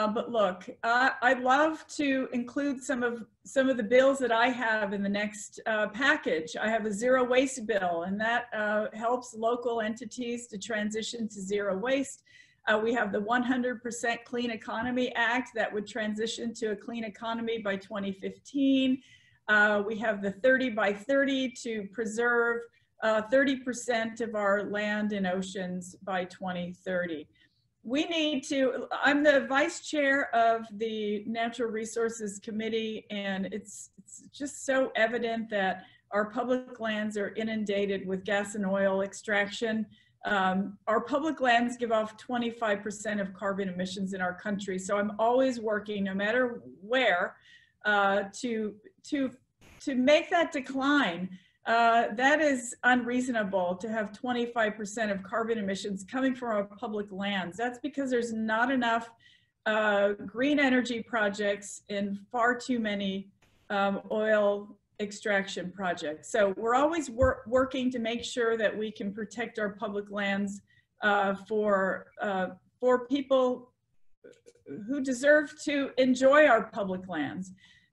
Uh, but look, uh, I'd love to include some of some of the bills that I have in the next uh, package. I have a zero waste bill, and that uh, helps local entities to transition to zero waste. Uh, we have the 100% Clean Economy Act that would transition to a clean economy by 2015. Uh, we have the 30 by 30 to preserve 30% of our land and oceans by 2030 we need to, I'm the vice chair of the Natural Resources Committee, and it's, it's just so evident that our public lands are inundated with gas and oil extraction. Um, our public lands give off 25% of carbon emissions in our country. So I'm always working, no matter where, uh, to, to, to make that decline. Uh, that is unreasonable to have 25% of carbon emissions coming from our public lands. That's because there's not enough uh, green energy projects in far too many um, oil extraction projects. So we're always wor working to make sure that we can protect our public lands uh, for, uh, for people who deserve to enjoy our public lands.